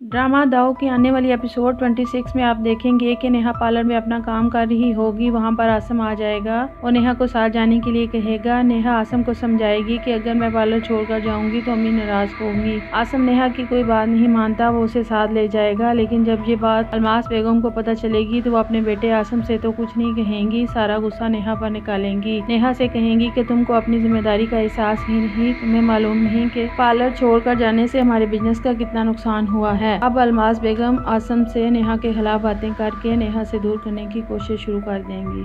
Drama दाओ की आने वाली एपिसोड 26 में आप देखेंगे कि नेहा पार्लर में अपना काम कर रही होगी। वहाँ पर आसम आ जाएगा और नेहा को साथ जाने के लिए कहेगा। नेहा आसम को समझाएगी कि अगर मैं पार्लर छोड़कर जाऊँगी तो अम्मी नाराज़ होंगी। आसम नेहा की कोई बात नहीं मानता, वो उसे साथ ले जाएगा। लेकिन जब ये बात अलमास बेगम को पता चलेगी तो वो अपने बेटे आसम से तो कुछ नहीं कहेंगी। सारा गुस्सा नेहा पर निकालेंगी। नेहा से कहेंगी की तुमको अपनी ज़िम्मेदारी का एहसास ही नहीं। तुम्हें मालूम नहीं की पार्लर छोड़कर जाने से हमारे बिज़नेस का कितना नुकसान हुआ है। अब अलमास बेगम आसम से नेहा के खिलाफ बातें करके नेहा से दूर करने की कोशिश शुरू कर देंगी।